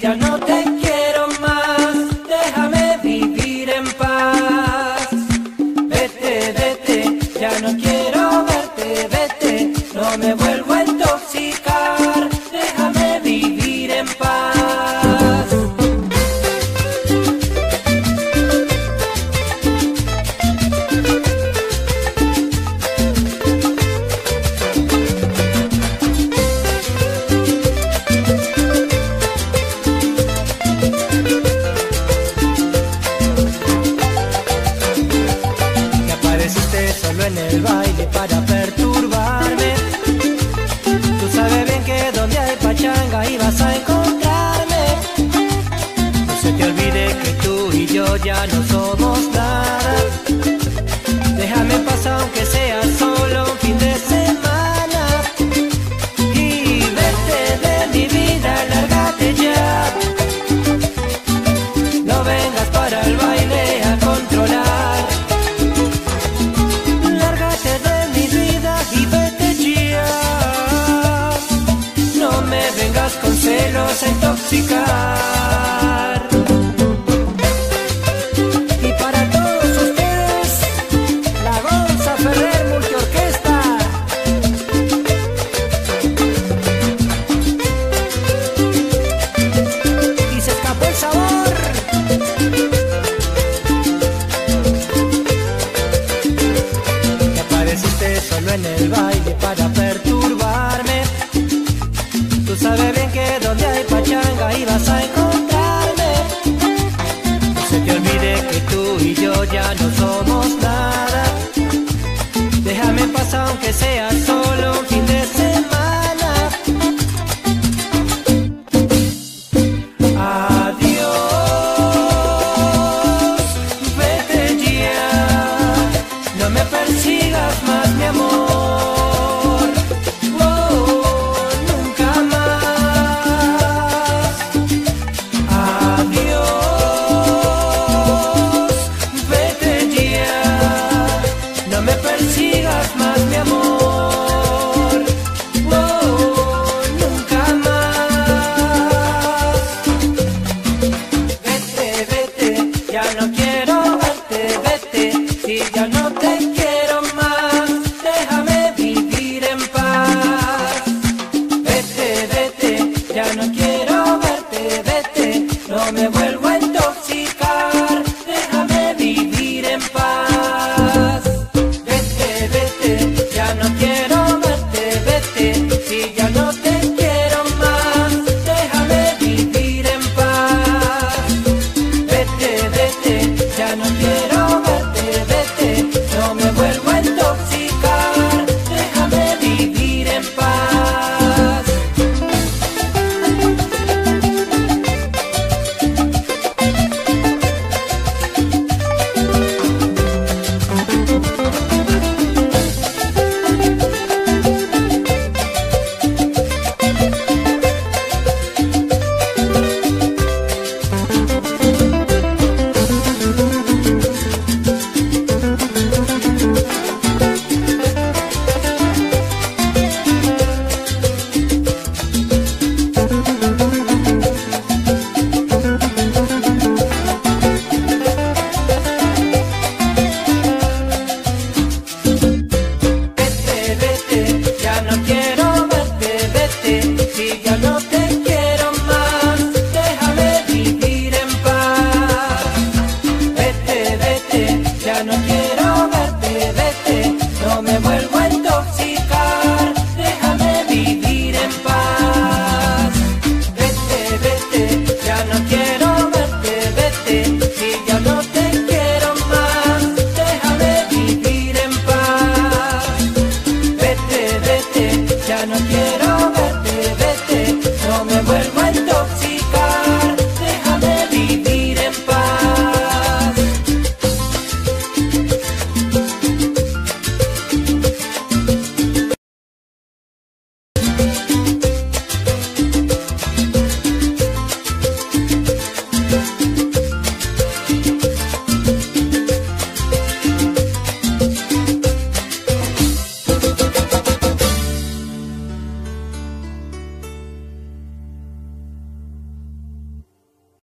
Ya no te quiero más, déjame vivir en paz. Vete, vete, ya no quiero verte, vete, no me vuelvas. ya no somos en el baile para perturbarme. Tú sabes bien que donde hay pachanga ibas a encontrarme. No se te olvide que tú y yo ya no somos nada. Déjame pasar aunque sea solo un fin de semana. Adiós, vete ya. No me persigas más, mi amor. Ya no te quiero más, déjame vivir en paz. Vete, vete, ya no quiero verte, vete, no me vuelvas a ver.